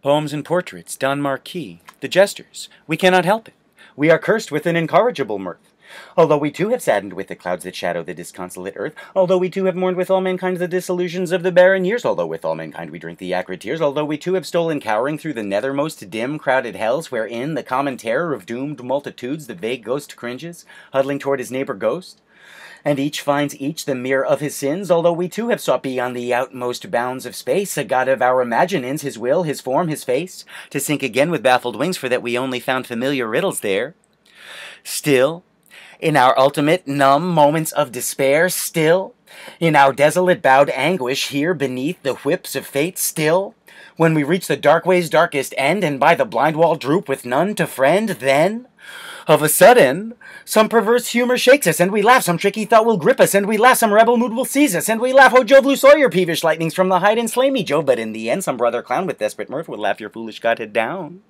Poems and portraits, Don Marquis. The jesters. We cannot help it. We are cursed with an incorrigible mirth. Although we too have saddened with the clouds that shadow the disconsolate earth, although we too have mourned with all mankind the disillusions of the barren years, although with all mankind we drink the acrid tears, although we too have stolen cowering through the nethermost dim, crowded hells, wherein the common terror of doomed multitudes the vague ghost cringes, huddling toward his neighbor ghost, and each finds each the mirror of his sins, although we too have sought beyond the outmost bounds of space, a god of our imaginings, his will, his form, his face, to sink again with baffled wings, for that we only found familiar riddles there. Still, in our ultimate numb moments of despair, still, in our desolate bowed anguish here beneath the whips of fate, still, when we reach the dark way's darkest end, and by the blind wall droop with none to friend, then, of a sudden, some perverse humor shakes us, and we laugh. Some tricky thought will grip us, and we laugh. Some rebel mood will seize us, and we laugh. Oh, Jove, loose all your peevish lightnings from the height and slay me, Jove. But in the end, some brother clown with desperate mirth will laugh your foolish godhead down.